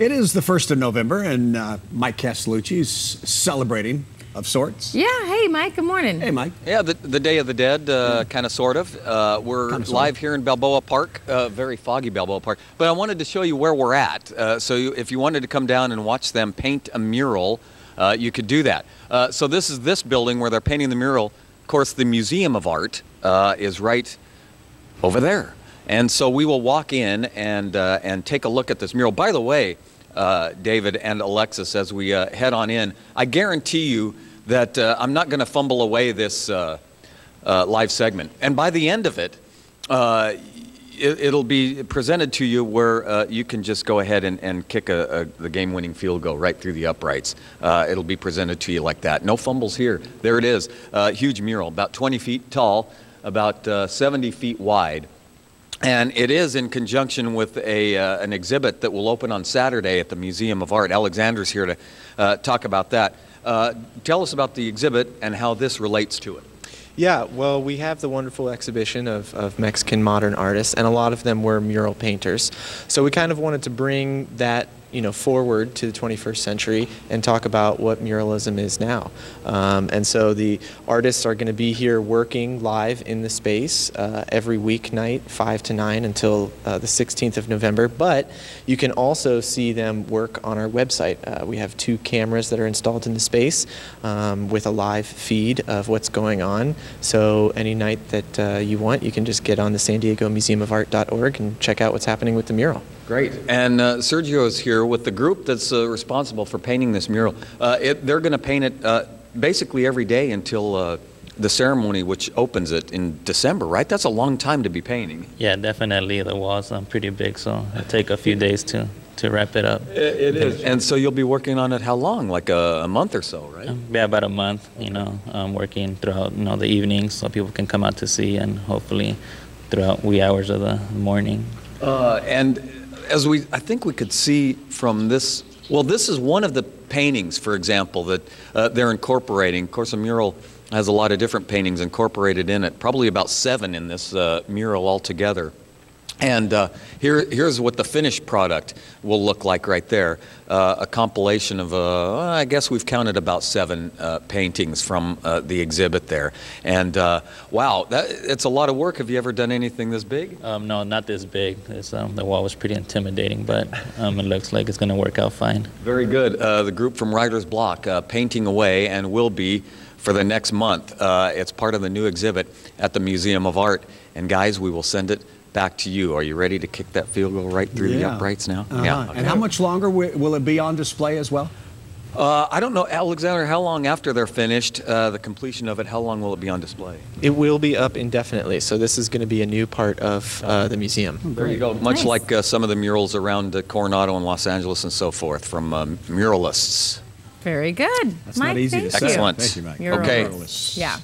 It is the 1st of November, and uh, Mike Castellucci is celebrating of sorts. Yeah. Hey, Mike. Good morning. Hey, Mike. Yeah, the, the Day of the Dead, uh, kind of, sort of. Uh, we're Kinda, sorta. live here in Balboa Park, uh, very foggy Balboa Park. But I wanted to show you where we're at. Uh, so you, if you wanted to come down and watch them paint a mural, uh, you could do that. Uh, so this is this building where they're painting the mural. Of course, the Museum of Art uh, is right over there. And so we will walk in and, uh, and take a look at this mural. By the way, uh, David and Alexis, as we uh, head on in, I guarantee you that uh, I'm not going to fumble away this uh, uh, live segment. And by the end of it, uh, it it'll be presented to you where uh, you can just go ahead and, and kick a, a, the game winning field goal right through the uprights. Uh, it'll be presented to you like that. No fumbles here. There it is. Uh, huge mural, about 20 feet tall, about uh, 70 feet wide. And it is in conjunction with a, uh, an exhibit that will open on Saturday at the Museum of Art. Alexander's here to uh, talk about that. Uh, tell us about the exhibit and how this relates to it. Yeah, well, we have the wonderful exhibition of, of Mexican modern artists, and a lot of them were mural painters. So we kind of wanted to bring that, you know, forward to the 21st century and talk about what muralism is now. Um, and so the artists are going to be here working live in the space uh, every weeknight, 5 to 9 until uh, the 16th of November. But you can also see them work on our website. Uh, we have two cameras that are installed in the space um, with a live feed of what's going on. So any night that uh, you want, you can just get on the San Diego Museum of Art.org and check out what's happening with the mural. Great. And uh, Sergio is here with the group that's uh, responsible for painting this mural. Uh, it, they're going to paint it uh, basically every day until uh, the ceremony, which opens it in December, right? That's a long time to be painting. Yeah, definitely. The walls are pretty big, so it'll take a few days to, to wrap it up. it is. And so you'll be working on it how long? Like a, a month or so, right? Um, Yeah, about a month, you know, um, working throughout, you know, the evenings so people can come out to see and hopefully throughout wee hours of the morning. Uh, and as we, I think we could see from this, well, this is one of the paintings, for example, that uh, they're incorporating. Of course, a mural has a lot of different paintings incorporated in it, probably about seven in this uh, mural altogether. And uh, here, here's what the finished product will look like right there. Uh, a compilation of, uh, I guess we've counted about seven uh, paintings from uh, the exhibit there. And uh, wow, that, it's a lot of work. Have you ever done anything this big? Um, no, not this big. Um, the wall was pretty intimidating, but um, it looks like it's going to work out fine. Very good. Uh, the group from Writerz Blok, uh, painting away and will be for the next month. Uh, it's part of the new exhibit at the Museum of Art. And guys, we will send it back to you. Are you ready to kick that field goal right through the uprights now? Uh-huh. And how much longer will it be on display as well? Uh, I don't know, Alexander, how long after they're finished, uh, the completion of it, how long will it be on display? It will be up indefinitely, so this is going to be a new part of uh, the museum. There you go. Much Nice. like uh, some of the murals around uh, Coronado and Los Angeles and so forth from um, muralists. Very good. That's Mike, not easy thank to say. you. Excellent. Thank you, Mike. You're Okay. a- Yeah.